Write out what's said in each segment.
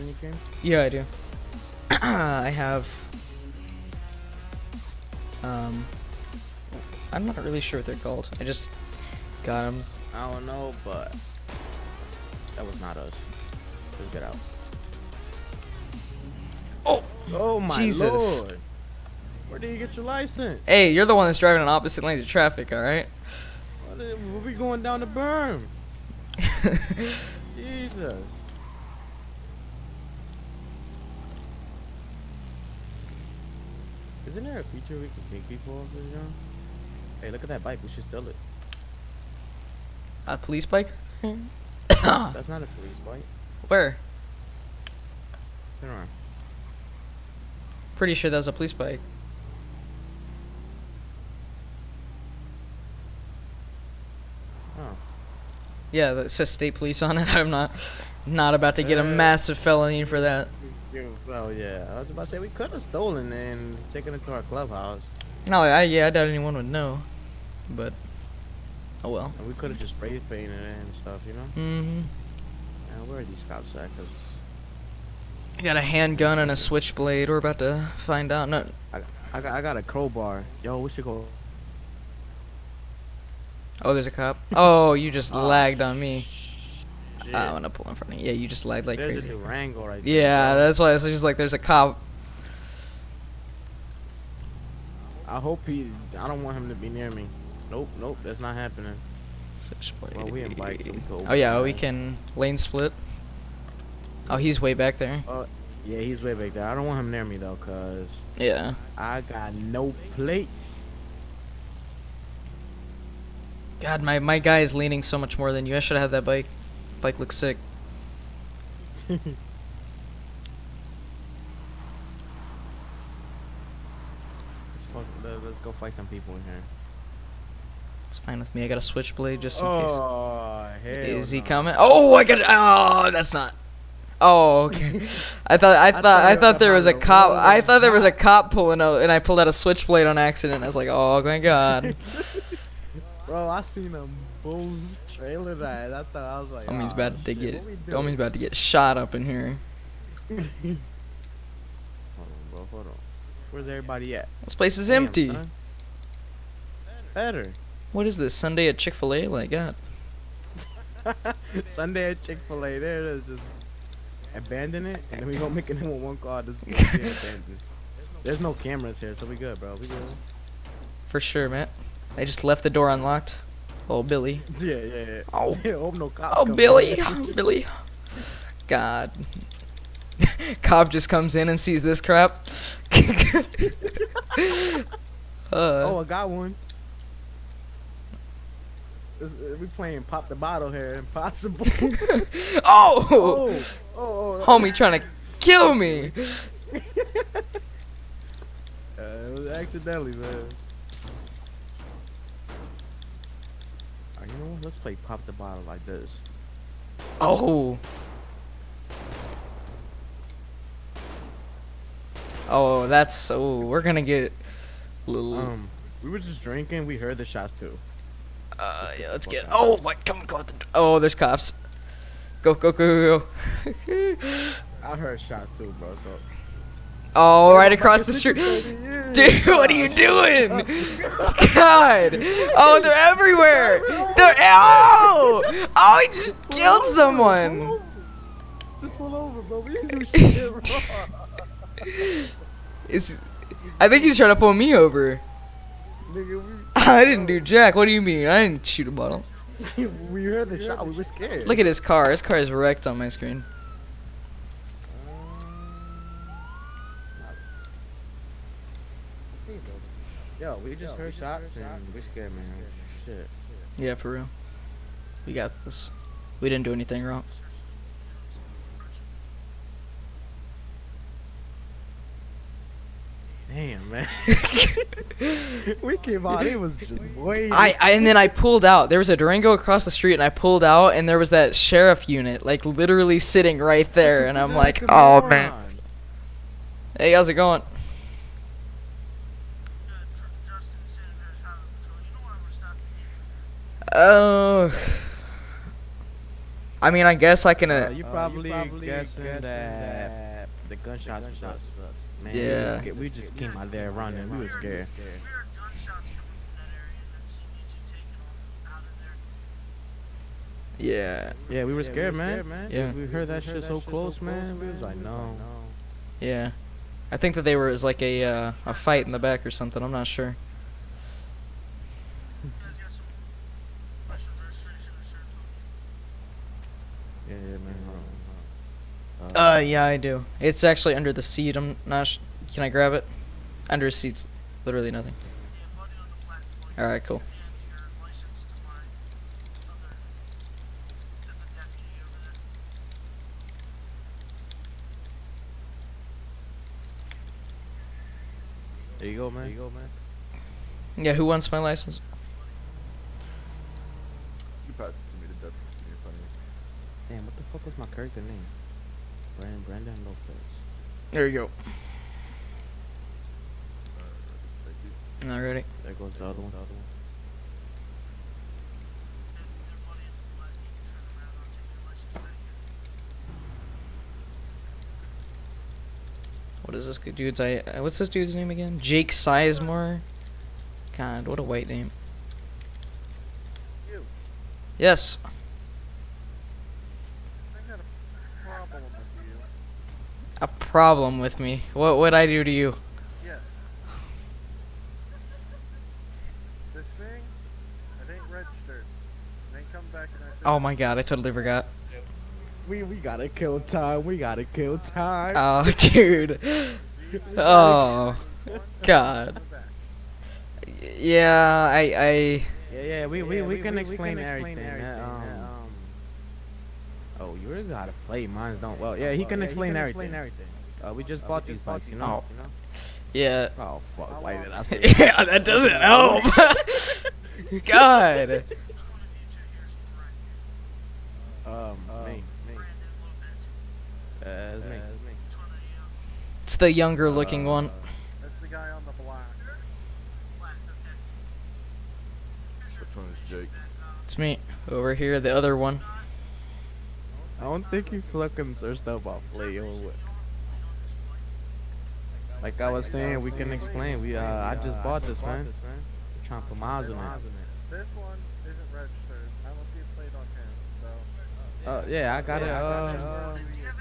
in your game? Yeah, I do. I have. Um, I'm not really sure what they're called. I just got them. I don't know, but that was not us. Let's get out. Oh, Oh my Jesus. lord! Where did you get your license? Hey, you're the one that's driving on opposite lanes of traffic, all right? What is- We'll be going down the berm. Jesus. Isn't there a feature we can pick people off this young? Hey, look at that bike. We should steal it. A police bike? That's not a police bike. Where? Turn around. Pretty sure that was a police bike. Oh. Yeah, that says state police on it. I'm not not about to get a massive felony for that. Oh yeah, I was about to say we could have stolen and taken it to our clubhouse, No, I yeah, I doubt anyone would know. But oh well. and we could have just spray painted it and stuff, you know. Mm-hmm. And where are these cops at? Cause I got a handgun and a switchblade. We're about to find out. No, I got I got a crowbar. Yo, we should go. oh, there's a cop. Oh, you just Oh, lagged on me. Shit. I'm gonna pull in front of you. Yeah, you just lagged like There's crazy. a Durango right there. Yeah, that's why it's just like there's a cop. I hope he. I don't want him to be near me. Nope, nope, that's not happening. Switchblade. Well, we in so we Oh yeah, we can lane split. Oh, he's way back there. Uh, Yeah, he's way back there. I don't want him near me though, cause Yeah. I got no plates. God, my my guy is leaning so much more than you. I should have had that bike. Bike looks sick. Let's, fuck, let, let's go fight some people in here. It's fine with me. I got a switchblade just in case. Oh, hell Is he no. coming? Oh, I got. Oh, that's not. Oh, okay. I thought I thought thought I thought there was a cop. I thought there was a cop pulling out, and I pulled out a switchblade on accident. I was like, oh my god. Bro, I seen a bull trailer that. I thought I was like, Homie's "Aw, about to get. Homie's about to get shot up in here. Hold on, bro. Hold on. Where's everybody at? This place is Damn, empty. son. Better. What is this Sunday at Chick Fil A? Like God. Sunday at Chick Fil A. There it is. Just abandon it, and then we gonna make it in with one car. This abandoned. There's no cameras here, so we good, bro. We good. For sure, man. They just left the door unlocked. Oh, Billy. Yeah, yeah, yeah. Oh. Yeah, no cops Oh, Billy. Oh, Billy. God. Cobb just comes in and sees this crap. Oh, uh, I got one. Uh, we playing pop the bottle here. Impossible. oh! oh, oh, oh. Homie trying to kill me. Uh, it was accidentally, man. Uh, you know what? Let's play pop the bottle like this. Oh. Oh, that's oh, we're gonna get little. Um, we were just drinking. We heard the shots too. Uh, yeah, let's get. Oh, what? Come, go out the. Oh, there's cops. Go, go, go, go, go. I heard shots too, bro. So. Oh, right across the street. Dude, what are you doing? Oh, God. Oh, they're everywhere. They're. Oh! Oh, he just killed someone. Just pull over, bro. We didn't do shit. Is. I think he's trying to pull me over. I didn't do jack. What do you mean? I didn't shoot a bottle. we heard the shot. We were scared. Look at his car. His car is wrecked on my screen. Yo, we just heard shots and we scared, man. Shit. Yeah, for real. We got this. We didn't do anything wrong. Damn, man. we came out. It was just way. I, I and then I pulled out. There was a Durango across the street, and I pulled out, and there was that sheriff unit, like literally sitting right there, and I'm like, oh man. Hey, how's it going? Oh. I mean, I guess I can. Uh, Uh, you probably, guessing, that, the gunshots was us. Man, we was Yeah. scared- we just came out there running. We were scared. yeah, Yeah, we were scared, man. Yeah. we heard that shit so close, man. We was like, no. yeah. I think that they were as like a uh, a fight in the back or something. I'm not sure. Yeah, yeah, man. Uh, yeah, I do. It's actually under the seat. I'm not. Sh- can I grab it? Under his seat's literally nothing. All right, cool. There you go, man. There you go, man. Yeah, who wants my license? You passed it to me to death. Damn, what the fuck was my character name? Brandon, Brandon Lopez. There you Uh, thank you. go. There goes the other one. The other one. What is this dude's? I uh, what's this dude's name again? Jake Sizemore. God, what a white name. You. Yes. I got a problem with you. A problem with me. What would I do to you? Yes. This thing, it ain't registered. Then come back and I Oh my god, I totally forgot. We we gotta kill time. We gotta kill time. Oh, dude. Oh, God. Yeah, I, I. yeah, yeah. We we, we, can explain everything. uh, um, oh, you really gotta play. Mine don't. Well, yeah, he can explain everything. Explain Uh, we just bought these bikes, you know. Yeah. Oh fuck! Why did I say? yeah, that doesn't help. God. Um, me, me. Uh, it's me. It's the younger looking one. That's the guy on the block. Which one is Jake? It's me. Over here, the other one. I don't think he fucking searched up about play or what. Like I was saying, we can explain. We uh, I just bought this man. We're trying to put miles in it. This one isn't registered. I don't see a plate on him, so. Uh, yeah, I got it. Uh, uh, 40 years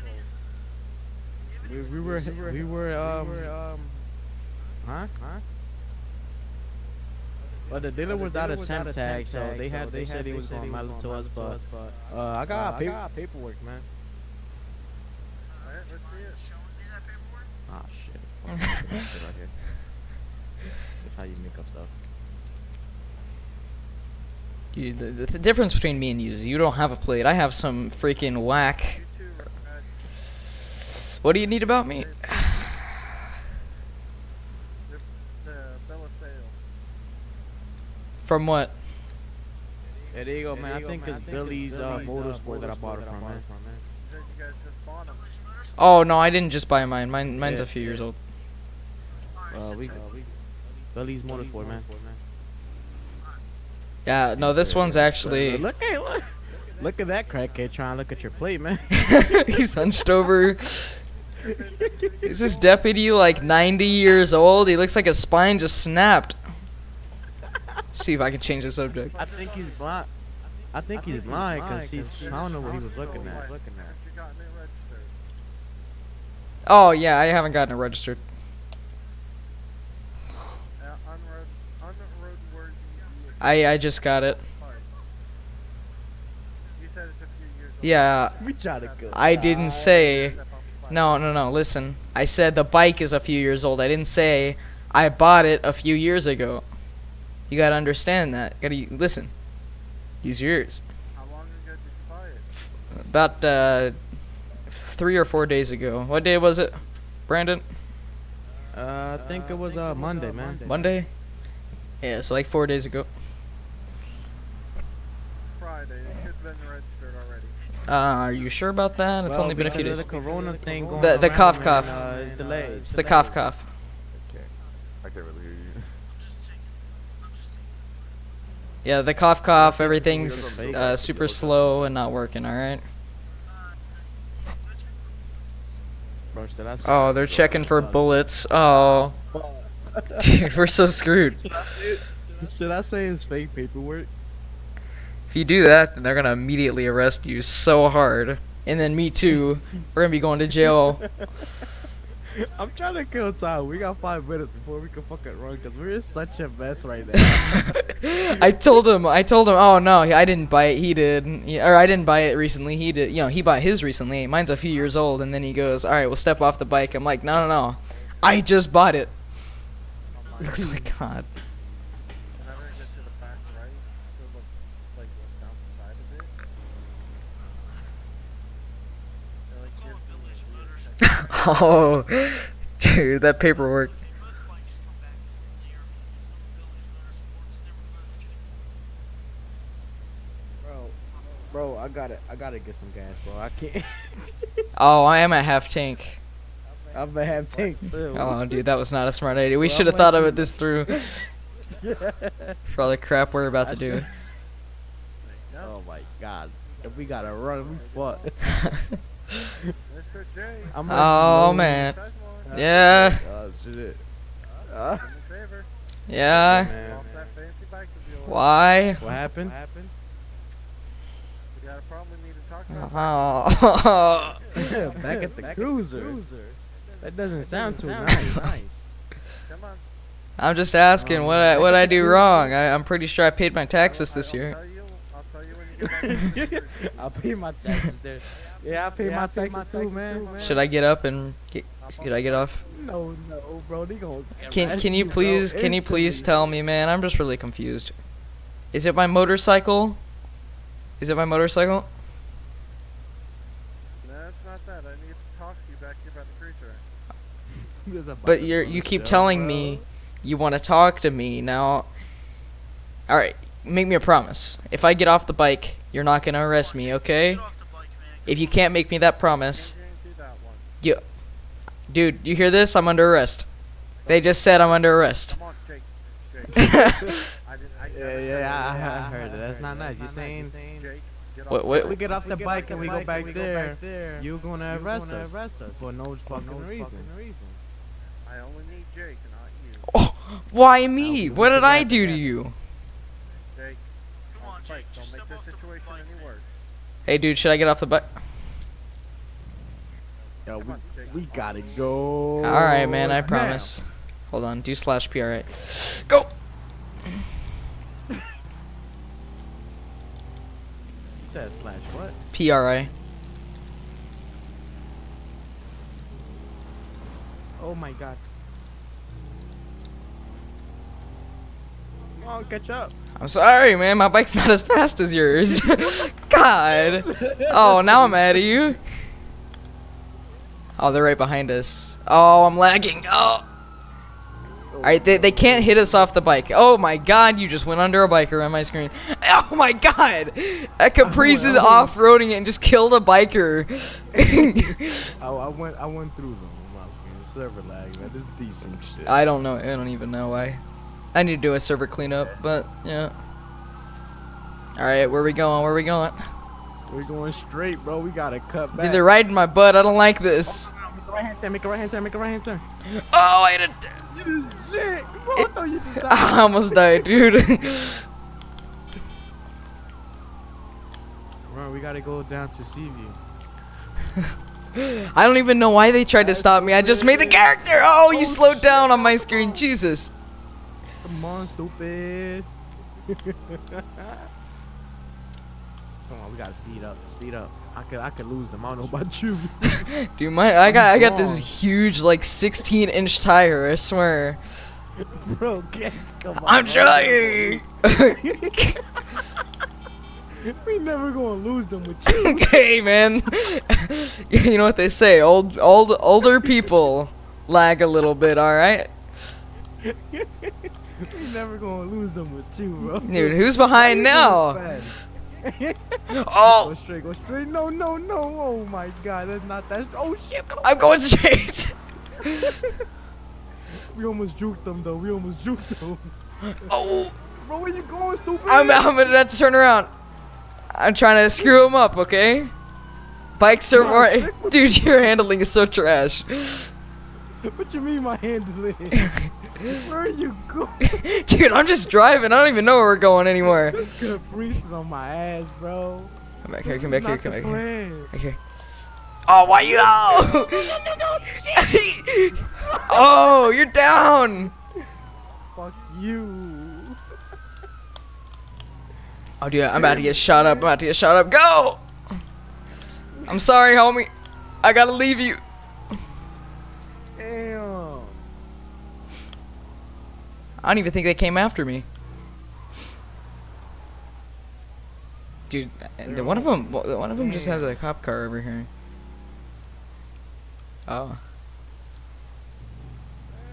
old. we, we were we were um, huh? Huh? Well, the dealer was out of temp tag, so they had they said he was gonna mail it to us, but uh, I got paperwork, man. Alright, let's see it. Ah shit. Fuck, look at that shit right here. That's how you make up stuff. You, the, the, the difference between me and you is you don't have a plate. I have some freaking whack. You two are What do you need about me? the, the bill of sale. From what? There you go, man. I think it's Billy's uh, motorsport that I bought it from, man. You said you guys just bought them. Oh no, I didn't just buy mine. Mine, mine's Yeah, a few years old. Uh, we Billy's motorsport, man. Yeah, no, this one's actually. Look at look, look at that crackhead trying to look at your plate, man. He's hunched over. Is this deputy like 90 years old? He looks like his spine just snapped. Let's see if I can change the subject. I think he's blind. I think he's blind because he's. I don't know what he was looking at. Have you gotten it registered? Oh yeah, I haven't gotten it registered. Unroad, unroadworthy vehicle I I just got it. part. You said it's a few years old. Yeah, We try to kill. I didn't say. Step on the bike. No, no, no. Listen, I said the bike is a few years old. I didn't say I bought it a few years ago. You gotta understand that. You gotta listen. Use your ears. How long ago did you buy it? About uh, three or four days ago. What day was it, Brandon? Uh, I think it was uh Monday, man. Monday. Yeah, it's like four days ago. Friday. It should have been registered already. Uh, are you sure about that? It's Well, only been a few days. of The Corona thing going The- the around, cough, man, cough. Uh, it's delayed. It's the cough cough. Yeah, the cough cough, everything's uh, super slow and not working, alright? Oh, they're checking for bullets. Oh. Dude, we're so screwed. Should I say it's fake paperwork? If you do that, then they're gonna immediately arrest you so hard. And then me too. We're gonna be going to jail. I'm trying to kill time. We got five minutes before we can fucking run because we're in such a mess right now. I told him. I told him. Oh no, I didn't buy it. He did. He- Or I didn't buy it recently. He did. You know, he bought his recently. Mine's a few years old. And then he goes, "All right, we'll step off the bike." I'm like, "No, no, no. I just bought it." It's like God. Whenever it gets to the back right, to look like what's down the side of it. It like gives you a weird texture. Oh, dude, that paperwork. bro, bro, I gotta, I gotta get some gas, bro. I can't. Oh, I am a half tank. I'm a half tank too. Oh, dude, that was not a smart idea. We Well, should have thought of it this through for all the crap we're about to do. Oh my god. If we gotta run, we fuck. Mr. J, I'm Oh, like, man. Yeah, Oh shit. Uh, Do me a favor. yeah. man. Off that fancy bike of yours. Why? What happened? What happened? You got a problem we need to talk about? Oh. Back at the cruiser. That doesn't sound too nice. Come on. I'm just asking what I, what I do wrong. I, I'm pretty sure I paid my taxes this I'll year. I pay my taxes there. Yeah, I pay my taxes too, man. Should I get up and get, should I get off? No, no, bro. They gonna Can can you bro, please can you please tell me, man? I'm just really confused. Is it my motorcycle? Is it my motorcycle? No, it's not that. I need to talk to you back here about the cruiser. There's But you're you keep telling me you want to talk to me now. All right, make me a promise. If I get off the bike, you're not gonna arrest me, okay? If you can't make me that promise, Can't guarantee that one. dude, you hear this? I'm under arrest. They just said I'm under arrest. Jake. Jake. I didn't. I Yeah, yeah, I, heard it. That's not nice. You saying Jake, get What the what? we get off the bike and we go back there, You're gonna arrest us for no fucking reason. I only need Jake, not you. Oh, why me? What did I do to you? Jake, on the bike. Don't make this situation any worse. Hey, dude, should I get off the bike? Yo, we, we gotta go. All right, man. I now. promise. Hold on. Do slash P. All right. Go. He said slash what? P R I. Oh my god. Come on, catch up. I'm sorry, man. My bike's not as fast as yours. God. Oh, now I'm mad at you. Oh, they're right behind us. Oh, I'm lagging. Oh. Alright, they, they can't hit us off the bike. Oh my god, you just went under a biker on my screen. Oh my god! That Caprice is off-roading and just killed a biker. I, I went I went through them. on my screen. Server lag, man. This is decent shit. I don't know. I don't even know why. I need to do a server cleanup, but yeah. Alright, where we going? Where we going? We're going straight, bro. We gotta cut back. Dude, they're riding my butt. I don't like this. Make a right hand turn. Make a right hand turn. Make a right hand turn. Oh, I did. You shit. Bro, I thought you just died. I almost died, dude. Bro, we gotta go down to Seaview. I don't even know why they tried to stop me. I just made the character. Oh, you oh, slowed down on my screen. Jesus. Come on, stupid. Come on, we gotta speed up. Speed up. I could I could lose them. I don't know about you. Dude, my I got I got this huge like 16 inch tire. I swear. bro, get come on. I'm bro. trying. We never gonna lose them with you. hey man, you know what they say? Old old older people lag a little bit. All right, we never gonna lose them with you, bro. dude. Who's behind now? Oh! Go Oh, straight, go straight. No, no, no. Oh my god, that's not that. Oh shit. I'm going straight. We almost juked them though. We almost juked them. Oh, Bro, where you going, stupid? I'm I'm gonna have to turn around. I'm trying to screw him up. Okay. Bikes are more. Dude, your handling is so trash. What you mean my handling? Where are you going? Dude, I'm just driving. I don't even know where we're going anymore. This caprice is on my ass, bro. Come back here, come back here, come back here. plan. Back here. Oh, why you out? oh, you're down. Fuck you. Oh, dude, I'm about to get shot up. I'm about to get shot up. Go! I'm sorry, homie. I gotta leave you. I don't even think they came after me. Dude, one of them, one of them just has a cop car over here. Oh,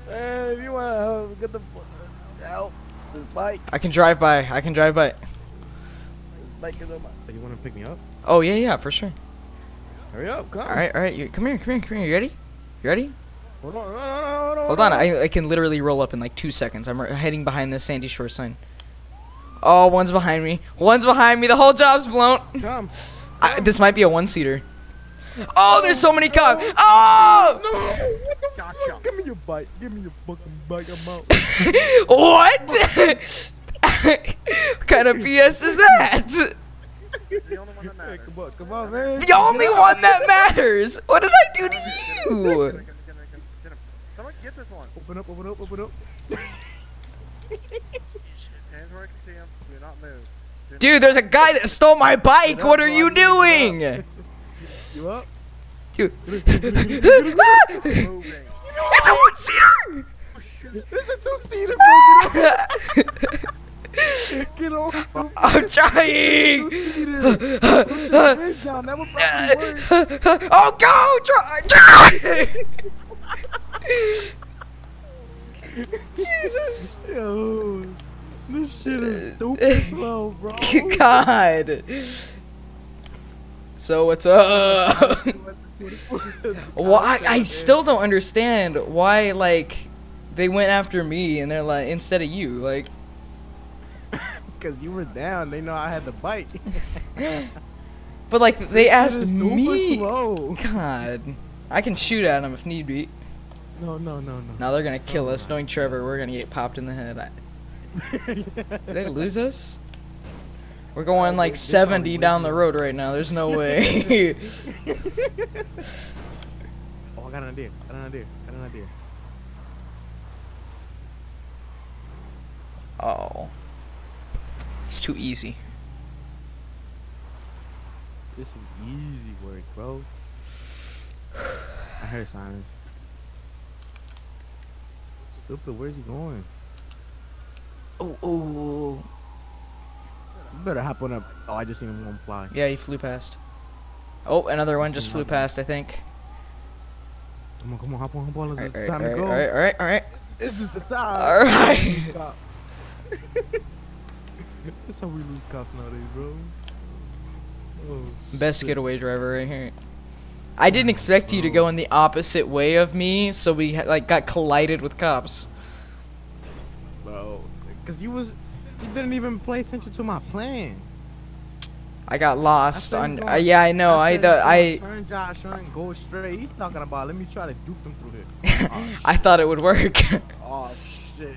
Hey, if you wanna uh, get the fuck out, this bike, I can drive by. I can drive by. bike is on my. You wanna pick me up? Oh yeah, yeah, for sure. Hurry up, come. All right, all right. You come here, come here, come here. You ready? You ready? Hold on, hold on, hold on. I, I can literally roll up in like two seconds. I'm heading behind this Sandy Shore sign. Oh, one's behind me. One's behind me. The whole job's blown. Come. I, this might be a one-seater. Oh, there's so many cops. Oh! No! What Gotcha. Give me your bike. Give me your fucking bike. I'm out. what? what kind of BS is that? The only one that matters. come on, come on, man. The only one that matters. What did I do to you? get him, get him, get him. Someone get this one. Open up, open up, open up. Hands where I can see him. Do not move. Dude, there's a guy that stole my bike. What are you doing? You up? Dude. not it's a one-seater. This is two seater, bro. Get on. Get on. I'm trying. Put your down. That would probably work. oh, go! Try, try. Jesus. Yo, this shit is stupid slow, bro. God. So what's up? Why? I still don't understand why like they went after me and they're like instead of you like. Because you were down. They know I had the bike. But like they asked Shit is stupid me. Slow. God, I can shoot at them if need be. No, no, no, no. Now they're gonna kill us. Knowing Trevor, we're gonna get popped in the head. I, did they lose us? We're going like 70 down the road right now. There's no way. oh, I got an idea. I got an idea. I got an idea. oh. It's too easy. This is easy work, bro. I heard sirens. Stupid, where's he going? Oh, oh. Better hop on up. Oh, I just seen him one fly. Yeah, he flew past. Oh, another one just flew past, I think. Come on, come on, hop on, hop on. It's it's alright, time to go. alright, alright, alright. This is the time. Lose cops. That's how we lose cops nowadays, bro. Oh, Best shit. getaway driver right here. I didn't expect you to go in the opposite way of me, so we like got collided with cops. bro. Cause you was, you didn't even pay attention to my plan. I got lost said on. go- Uh, yeah, I know. I the go I turn Josh turn, go straight. He's talking about. Let me try to dupe them through this. oh, I thought it would work. oh shit!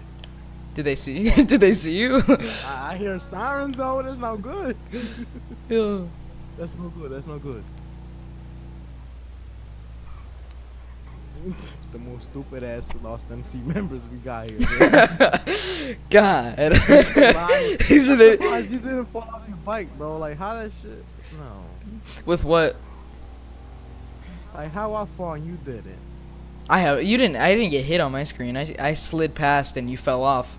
Did they see? you? Did they see you? I, I hear sirens though. That's not good. Yeah. That's no good. That's no good. the most stupid ass lost MC members we got here. God. He's an surprised you didn't fall off your bike, bro. Like how that shit? No. With what? Like how I fall and you didn't. I have. You didn't. I didn't get hit on my screen. I I slid past and you fell off.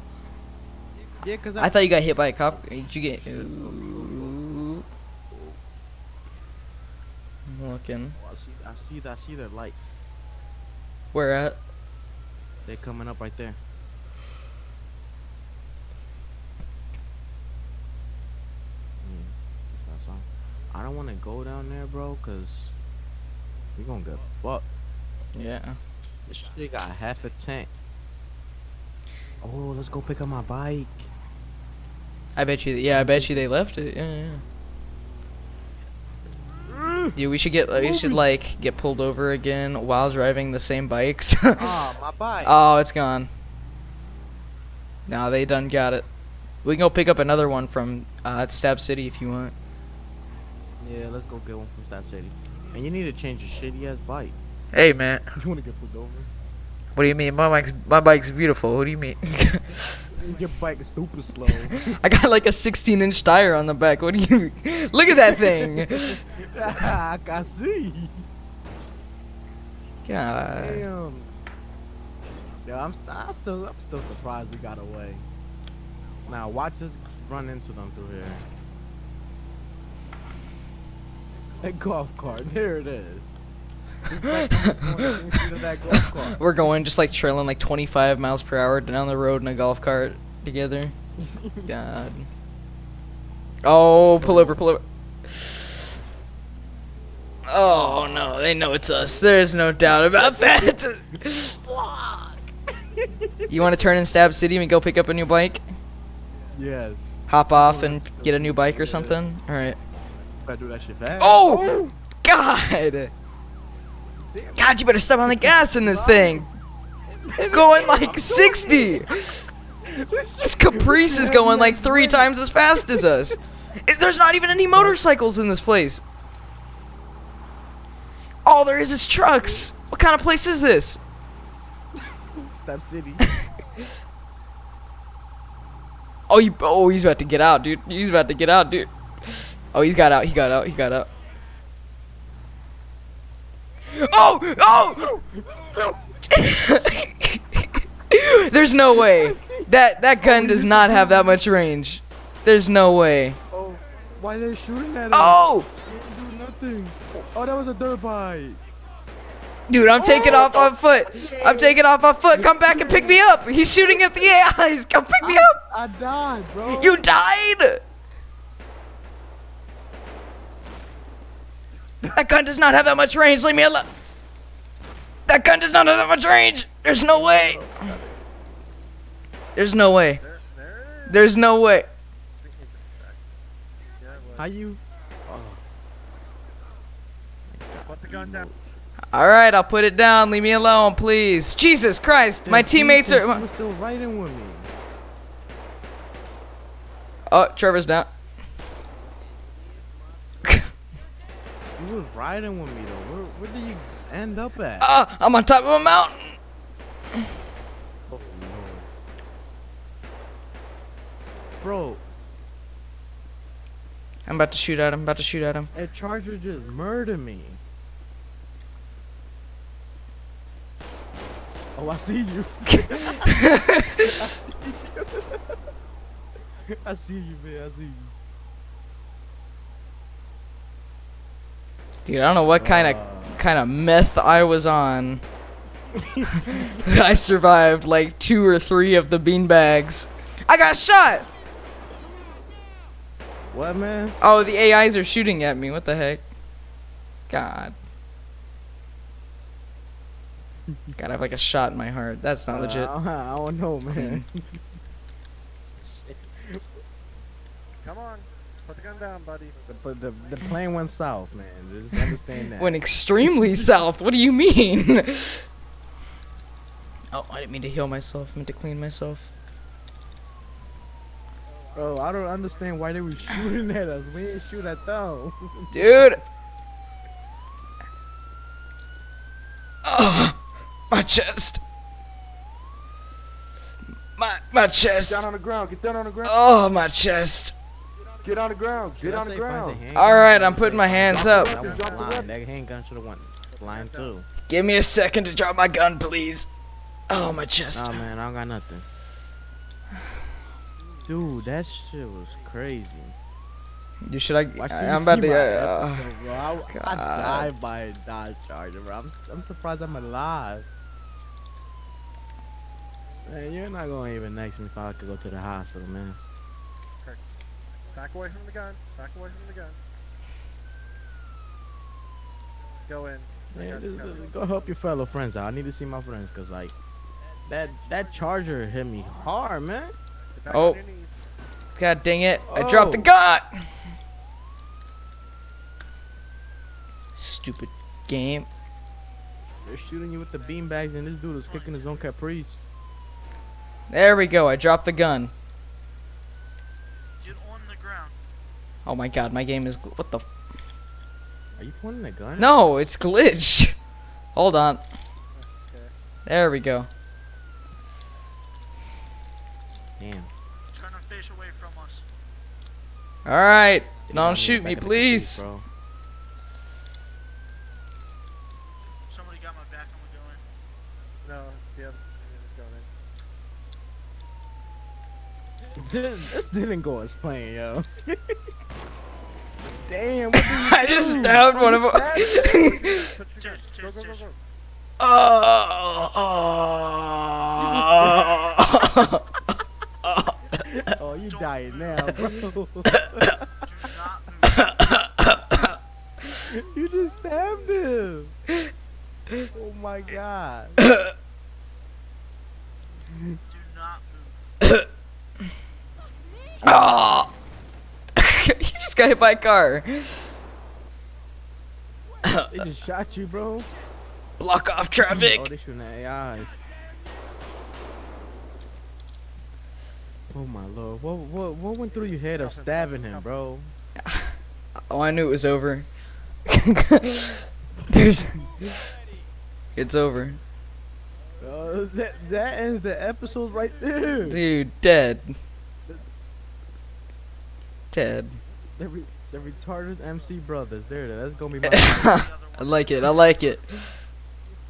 Yeah, cause I thought you got hit by a cop. Did you get? Ooh. I'm looking. Oh, I see. I see. I see their lights. Where at? They're coming up right there. I don't want to go down there, bro, cause we gonna get fucked. Yeah. This shit got half a tank. Oh, let's go pick up my bike. I bet you. Yeah, I bet you they left it. Yeah, yeah. Dude, we should get we should like get pulled over again while driving the same bikes. Oh, my bike. oh, it's gone. Nah, they done got it. We can go pick up another one from uh, Stab City if you want. Yeah, let's go get one from Stab City. And you need to change your shitty ass bike. hey, man. You wanna get pulled over? What do you mean? My bike's my bike's beautiful. What do you mean? Your bike is super slow. I got like a 16 inch tire on the back. What do you? Look at that thing. I can see. God. Damn. Yeah, I'm, st- I'm still, I'm still surprised we got away. Now watch us run into them through here. A golf cart, there it is. Just back to the corner, into that golf cart. We're going just like trailing like 25 miles per hour down the road in a golf cart together. God. Oh, pull over, pull over. Oh no, they know it's us. There's no doubt about that. you want to turn in Stab City and go pick up a new bike? Yes. Hop off and get a new bike or something? Alright. Better do that shit fast. Oh! God! God, you better step on the gas in this thing! Going like 60! This Caprice is going like three times as fast as us. There's not even any motorcycles in this place. All there is is trucks. What kind of place is this? Step City. Oh, you, oh, he's about to get out, dude. He's about to get out, dude. Oh, he's got out. He got out. He got out. Oh, oh! There's no way. That that gun does not have that much range. There's no way. oh, why they shooting at us? Oh! They didn't do nothing. Oh, that was a dirt bike. Dude, I'm taking oh. off on foot. I'm taking off on foot. Come back and pick me up. He's shooting at the AIs. Come pick me up. I died, bro. You died. That gun does not have that much range. Leave me alone. That gun does not have that much range. There's no way. There's no way. There, there it is. There's no way. I think he's in the back. Yeah, it How was. you? Put the gun down. All right, I'll put it down. Leave me alone, please. Jesus Christ, my teammates are. still riding with me. Oh, Trevor's down. you was riding with me though. Where, where did you end up at? Ah, I'm on top of a mountain. Oh, Lord. Bro, I'm about to shoot at him. About to shoot at him. a charger just murdered me. Oh, I see you. I see you, man. I see you. Dude, I don't know what kind of Uh, kind of meth I was on. I survived like two or three of the bean bags. I got shot. What, man? Oh, the AIs are shooting at me. What the heck? God. God, I have like a shot in my heart. That's not Uh, legit. I, I don't know, man. Come on. Put the gun down, buddy. but the the plane went south, man. Just understand that. Went extremely south. What do you mean? oh, I didn't mean to heal myself. I meant to clean myself. Bro, I don't understand why they were shooting at us. We didn't shoot at them. Dude. Oh, my chest. My my chest. Get Down on the ground. Get down on the ground. Oh, my chest. Get on the ground. Get on the ground. All right, I I'm putting my hands up. the That weapon, went drop the flying. weapon. That handgun should have went flying too. Give me a second to drop my gun, please. Oh, my chest. Nah, man, I don't got nothing. Dude, that shit was crazy. You should like. I should you I'm about to. my Uh, episode, bro? I, I died by a Dodge Charger, bro. I'm, I'm surprised I'm alive. Man, you're not gonna even next me if I could go to the hospital, man. Back away from the gun. Back away from the gun. Go in. The Man, just, just go help your fellow friends out. I need to see my friends, cause like that that Charger hit me hard, man. Oh. on your knees. God dang it! I dropped the Oh. gun. Stupid game. They're shooting you with the beanbags, and this dude is kicking his own caprice. There we go. I dropped the gun. Get on the ground. Oh my god, my game is. What the? Are you pointing a gun? no, it's glitch. Hold on. Okay. There we go. Damn. Turn and face away from us. All right. They Don't got me shoot me, please. caprice, bro. Somebody got my back. I'm gonna go in. No, the other is going in. This, this didn't go as planned, yo. Damn. What did you I just do? stabbed one of them. Put your Chase, gun. Go, go, go, chase. go. Oh, you dying now, bro. Do not move. you just stabbed him. Oh my god. Do not move. Oh. he just got hit by a car. They just shot you, bro. Block off traffic. Oh, they shooting at AIs. Oh my lord. What what what went through your head of stabbing him, bro? Oh, I knew it was over. There's. It's over. Uh, that that ends the episode right there. Dude, dead. Dead. The, re- the retarded MC brothers. There, that's gonna be my. I like it. I like it.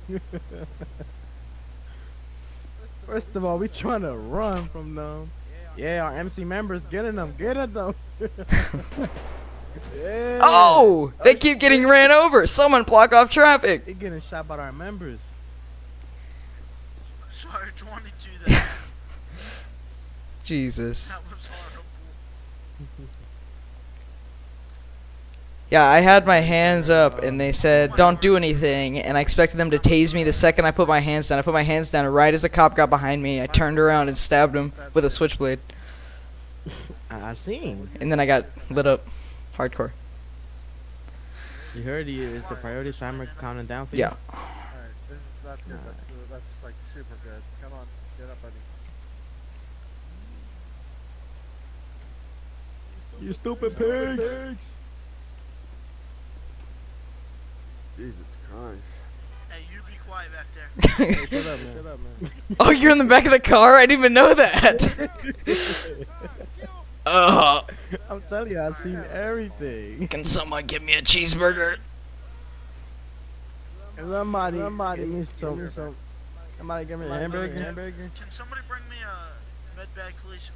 First of all, we trying to run from them. Yeah, our MC members getting them, getting them. yeah. Oh, they oh, keep getting ran over. Someone block off traffic. They getting shot by our members. Sorry, I wanted to do that. Jesus. That was horrible. Yeah, I had my hands up and they said, don't do anything. And I expected them to tase me the second I put my hands down. I put my hands down, and right as the cop got behind me, I turned around and stabbed him with a switchblade. I, I seen. And then I got lit up hardcore. You heard he is the priority timer counting down for you. Yeah. Alright, this is, that's good. That's, uh, that's like super good. Come on, get up, buddy. You stupid pigs. Jesus Christ. Hey, you be quiet back there. Hey, shut up, man. Shut up, man. Oh, you're in the back of the car? I didn't even know that. uh, I'm telling you, I've seen everything. can someone give me a cheeseburger? Somebody, somebody, give me some, some. Somebody give me a hamburger. hamburger. Can somebody bring me a med bag, please?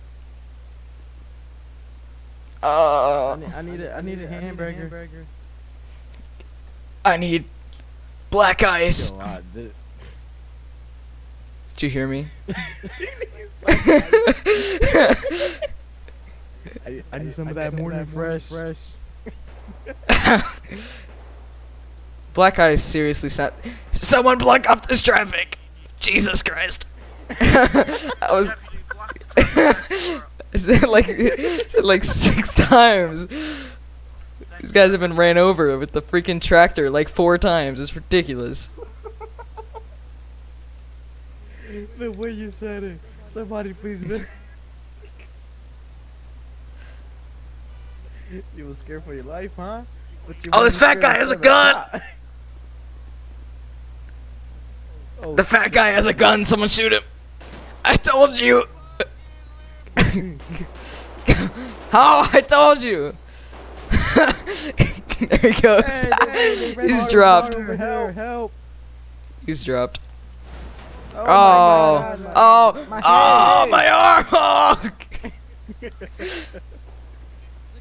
I Uh, need, I need a, I need a hamburger. I need black ice. Did- Did you hear me? I, I need some of that morning fresh. fresh. Black ice seriously sound. Someone block up this traffic. Jesus Christ. I was Deputy, block. I said like I said like six times. These guys have been ran over with the freaking tractor like four times. It's ridiculous. The way you said it. Somebody please. man. you were scared for your life, huh? But you Oh, this fat guy has a gun! oh, The fat guy has a gun. Someone shoot him. I told you. oh, I told you. there he goes. Hey, hey, He's hard dropped. over here, Help! He's dropped. Oh, Oh, my God. oh, My oh, head. my arm! Oh.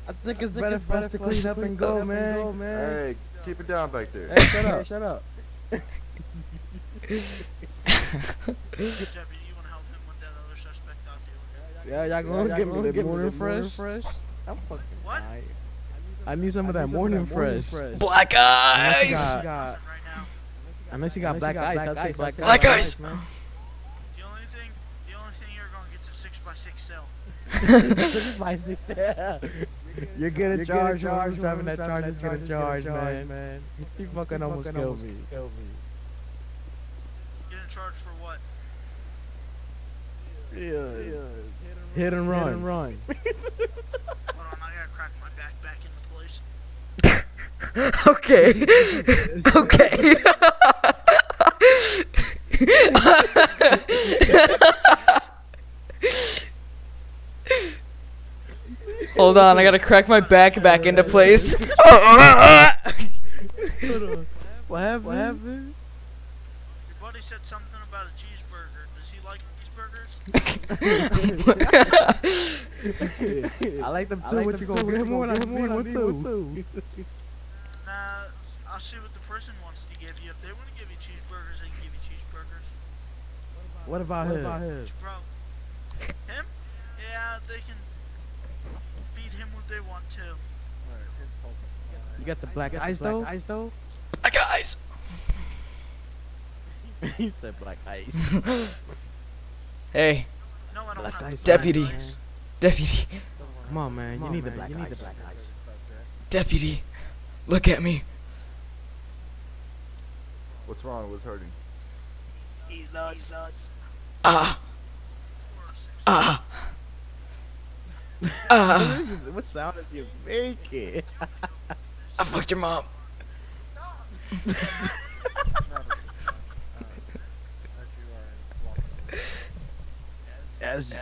I think it's better for us to clean up and go, man. Hey, keep it down back there. Hey, shut up, shut up. Deputy, you want to help him with that other suspect? I'll deal with it. Yeah, y'all gonna give me the morning fresh? I'm fucking What? tired. I need some of that morning fresh. Black Unless you eyes. got, Nothing right unless you got black ice, I'll black Black ice. ice. man. The only thing, the only only thing you're gonna get is a six by six cell. Six by six. You're gonna charge charge driving that charge is gonna charge, man. He fucking almost killed me. Get in charge for what? Yeah. Hit and run. Hit and run. Hold on, I gotta crack my back back into place. okay. okay. Hold on, I gotta crack my back back into place. What happened? What happened? Your buddy said something about a cheeseburger. Does he like cheeseburgers? I like them too. What you gonna get more? I need one too. Nah, I'll see what the person wants to give you. If they want to give you cheeseburgers, they can give you cheeseburgers. What about him? Bro, him? Yeah, they can feed him what they want to. Alright, his pulse is fine. You got the black ice though? Ice though? Black eyes. he said black eyes. Hey, No, I don't Black have ice. the Deputy. black ice. deputy, Come on, man. You need the black ice. deputy, look at me. What's wrong? What's hurting? He's nuts. nuts. Ah, ah, ah. what sound is you making? I fucked your mom. As,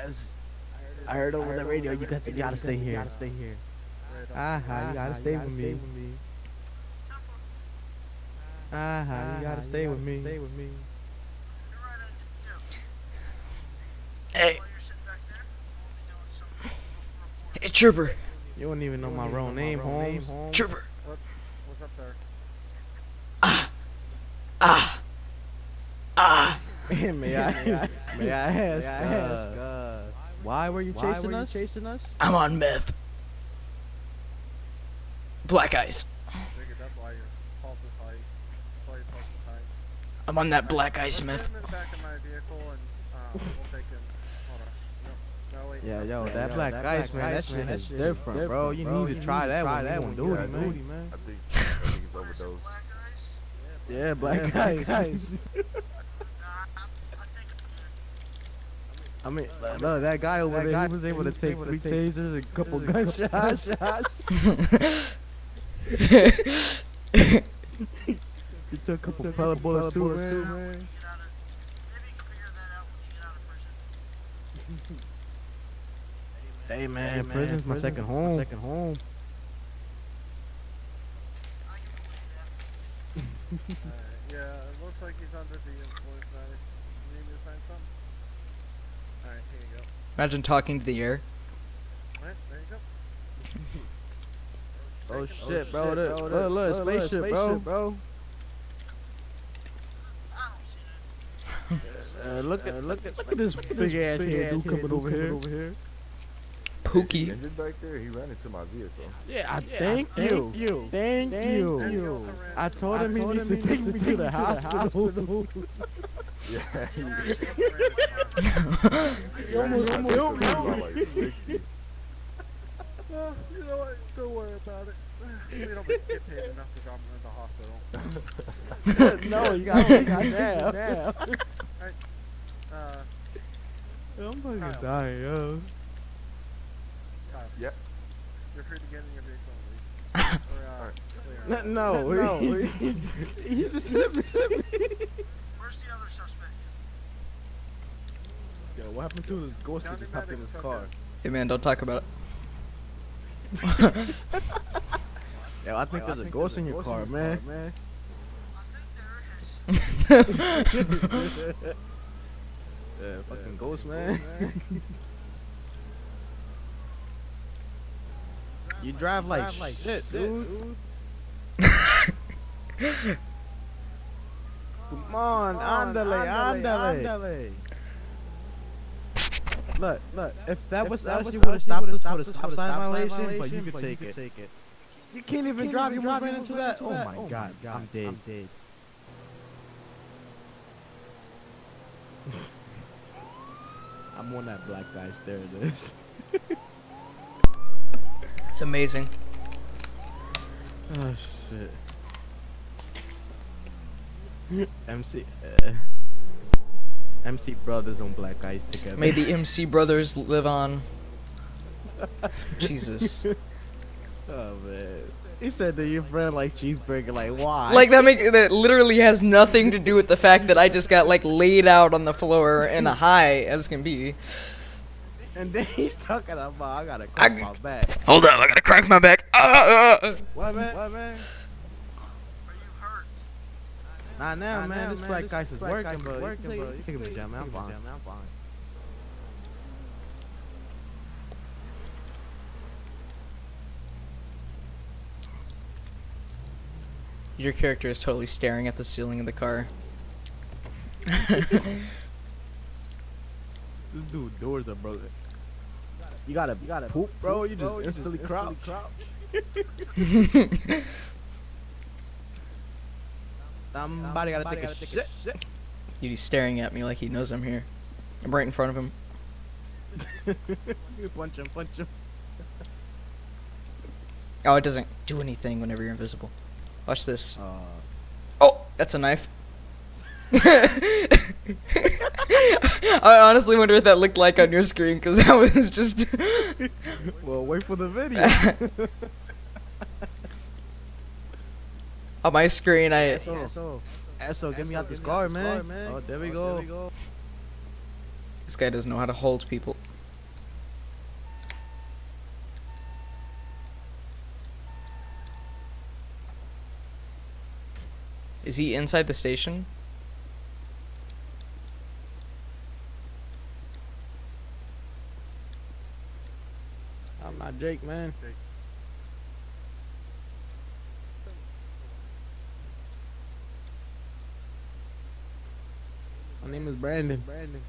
I heard over the radio, you got to, you gotta stay here. Gotta stay here. Ah, ha, you gotta stay with me. Ah, ha, you gotta stay with me. Stay with me. You're right, I did too. Hey, While you're sitting back there, we'll be doing some local reporting. hey, trooper, You don't even know my real name, Holmes. trooper. What's up there? Ah, ah, ah. may I, may I ask, uh, why were you chasing us? Chasing us? I'm on meth. Black ice. Figured that's why your pulse is high. That's why your pulse is high. I'm on that black ice meth. get him in the back of my vehicle and uh, we'll take him. Hold on. No, no wait. Yeah, no, yo, no, that no, black ice, man, that shit is different, bro. You need to try that one. That one, duty, man. I think, I think he's Where's the overdosed. black ice? Yeah, black ice. Nah, I, I think I'm good. I mean, look, that guy over there, he was able to take three tasers, and a couple gunshots. He took a couple pellet bullets too, man. Get out of, maybe you can figure that out when you get out of prison. Hey man, prison's my second home. Second home. I can believe that. Alright, yeah, it looks like he's under the influence now. You need me to sign something? Alright, here you go. Imagine talking to the air. Alright, there you go. Oh shit, bro. Look, look, look, spaceship, bro. I don't see. Uh, look at look at look at this big ass hair dude coming over here. Over here. Is he Pookie. injured back there? He ran into my vehicle. Yeah, I thank you. Thank you. I told him he needs to take me to the hospital. Yeah, You almost ran killed into me. me by like 60. Uh, you know what? Don't worry about it. We don't get paid enough to drop him in the hospital. no, you gotta take me down. Uh, I'm fucking dying, yo. Kyle. Yep. You're free to get in your vehicle and leave. Or, uh, clear. No, no, he, he just hit me. Where's the other suspect? Yo, what happened to this ghost that just hopped in medics his car? Hey man, don't talk about it. Yo, I think there's a ghost in your car, man. I think there is. Yeah, fucking ghost, man. You drive like shit, dude. Come on, andale, andale. Look, look. If that was us, you would have stopped us for the stop sign violation, but you could take it. You can't even drive. You ran into that. Oh my god, I'm dead. I'm on that black guy. There it is. It's amazing. Oh shit. MC. Uh, MC brothers on black guys together. May the MC brothers live on. Jesus. Oh man. He said that your friend like cheeseburger, like why? Like that make that literally has nothing to do with the fact that I just got like laid out on the floor in a high as can be. And then he's talking about I gotta crack g- my back. Hold up, I gotta crack my back. Ah. What man? What man? Are you hurt? Nah, now, Nah, man. now, This man, black guy's is black working, bro. working, You bro. can take him to jail, man. I'm fine. I'm fine. Your character is totally staring at the ceiling of the car. This dude doors are broken. You gotta, you gotta poop, bro. You just instantly crouch. Somebody gotta take a shit. Dude, he's staring at me like he knows I'm here. I'm right in front of him. You punch him, punch him. Oh, it doesn't do anything whenever you're invisible. Watch this. Uh, Oh, that's a knife. I honestly wonder what that looked like on your screen because that was just. well, wait for the video. On my screen, I. so, so get me out this car, man. Oh, oh, there we go. This guy doesn't know how to hold people. Is he inside the station? I'm not Jake, man. My name is Brandon. Brandon.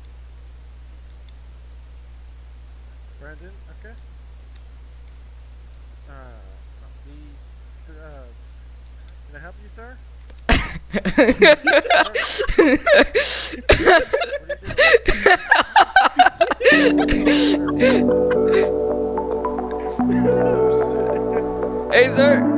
Brandon, okay. Uh, the, uh, can I help you, sir? hey, sir.